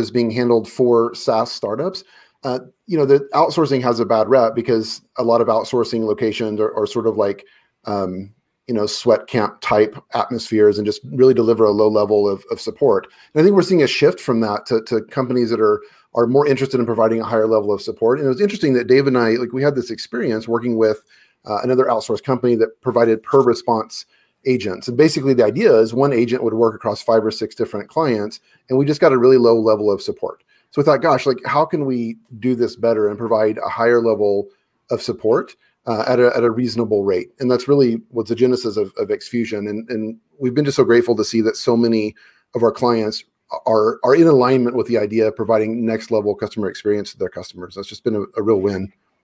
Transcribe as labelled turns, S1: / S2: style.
S1: is being handled for SaaS startups. Uh, you know, the outsourcing has a bad rep because a lot of outsourcing locations are, are sort of like, um, you know, sweat camp type atmospheres and just really deliver a low level of, of support. And I think we're seeing a shift from that to, to companies that are are more interested in providing a higher level of support. And it was interesting that Dave and I, like, we had this experience working with uh, another outsourced company that provided per response agents. And basically, the idea is one agent would work across five or six different clients, and we just got a really low level of support. So we thought, gosh, like, how can we do this better and provide a higher level of support uh, at, a, at a reasonable rate? And that's really what's the genesis of, of xFusion. And, and we've been just so grateful to see that so many of our clients are are in alignment with the idea of providing next level customer experience to their customers. That's just been a, a real win.